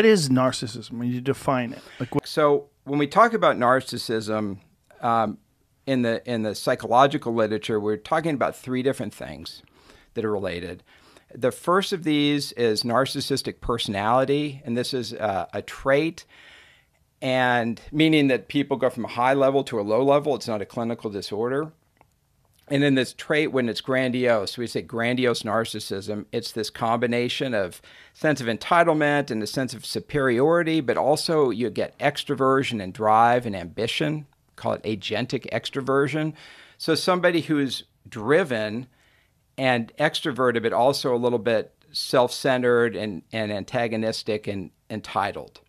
What is narcissism when you define it? Like, what, So when we talk about narcissism um, in the in the psychological literature, we're talking about three different things that are related. The first of these is narcissistic personality, and this is uh, a trait, and meaning that people go from a high level to a low level. It's not a clinical disorder. And then this trait, when it's grandiose, we say grandiose narcissism. It's this combination of sense of entitlement and a sense of superiority, but also you get extroversion and drive and ambition. Call it agentic extroversion. So somebody who's driven and extroverted, but also a little bit self-centered and, and antagonistic and entitled.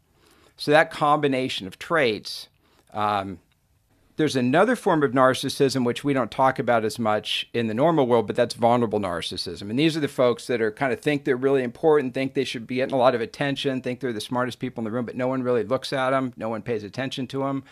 So that combination of traits. Um, there's another form of narcissism which we don't talk about as much in the normal world, but that's vulnerable narcissism. And these are the folks that are kind of think they're really important, think they should be getting a lot of attention, think they're the smartest people in the room, but no one really looks at them, no one pays attention to them.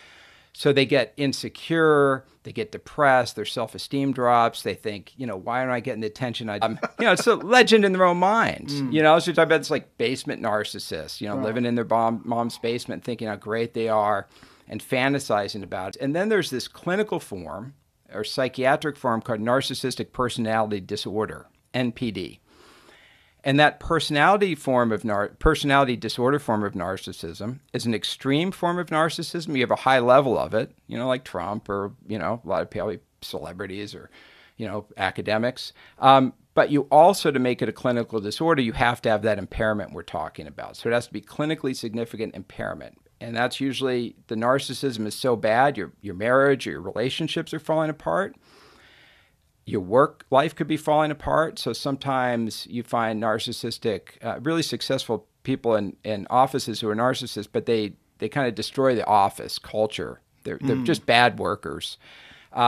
So they get insecure, they get depressed, their self-esteem drops. They think, you know, why aren't I getting the attention I? Um, you know, it's a legend in their own minds. You know, so you talk about this like basement narcissists. You know, living in their mom, mom's basement, thinking how great they are, and fantasizing about it. And then there's this clinical form or psychiatric form called narcissistic personality disorder (NPD). And that personality form of nar- personality disorder form of narcissism is an extreme form of narcissism. You have a high level of it, you know, like Trump or you know a lot of probably celebrities or you know academics. Um, but you also, to make it a clinical disorder, you have to have that impairment we're talking about. So it has to be clinically significant impairment, and that's usually the narcissism is so bad, your your marriage or your relationships are falling apart your work life could be falling apart. So sometimes you find narcissistic, uh, really successful people in, in offices who are narcissists, but they, they kind of destroy the office culture. They're, they're just bad workers. Uh,